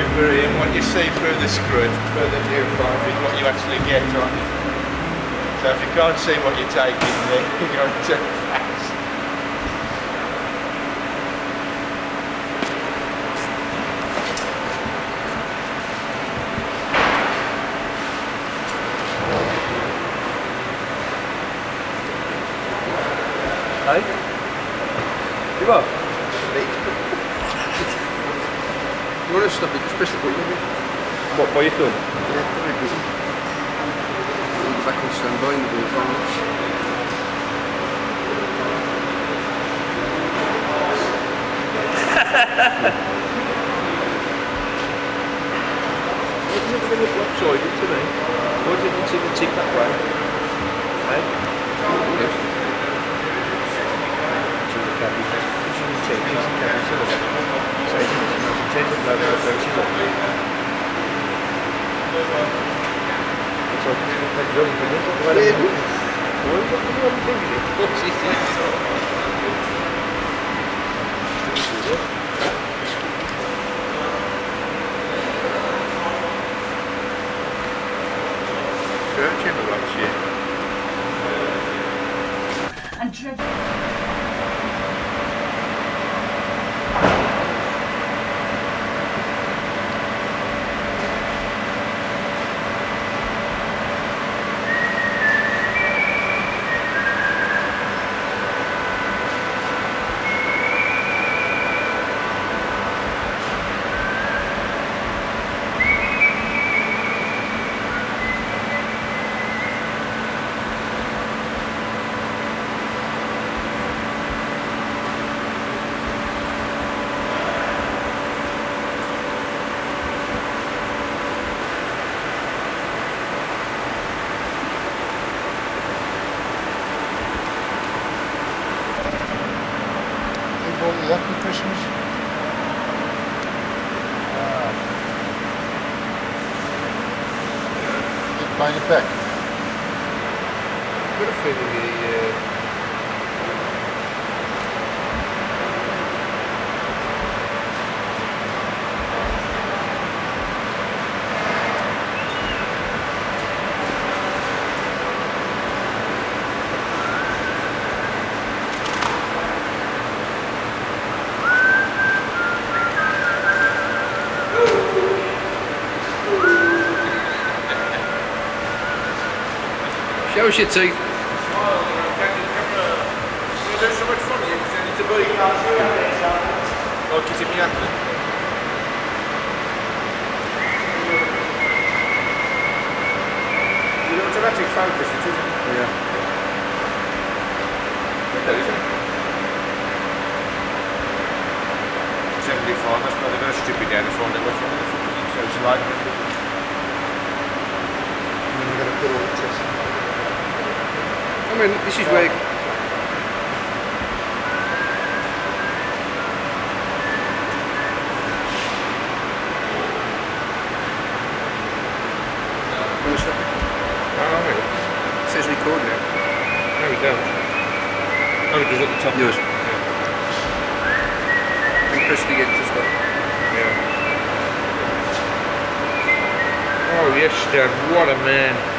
Remember Ian, what you see through the screen, through the viewfinder is what you actually get on it. So if you can't see what you're taking then you're going too fast. Hey? You what? You want to stop it, just press the button. What, what doing? Yeah, very good. Go back on standby in the viewfinder. Why did you bring it upside to me? Why did you take the tick that way? Hey? Yes. It's like, that's really good. Look at Yeah, that. good. Why are you looking at the thing? What's this? Church in the watch you. and dread. You bought me that for Christmas? You buying it back? A Show us your teeth. Oh, kiss me after. It isn't Yeah. That isn't Seventy-five. That's why they're going to down and find out what's the fucking so it's like. You're going to put all the tests in. I mean, this is where Wanna stop it? Oh. It says record now. No, we don't. Oh, it does at the top. Yours. Yeah. And press it again to stop. yeah. Oh, yes, Dad. What a man.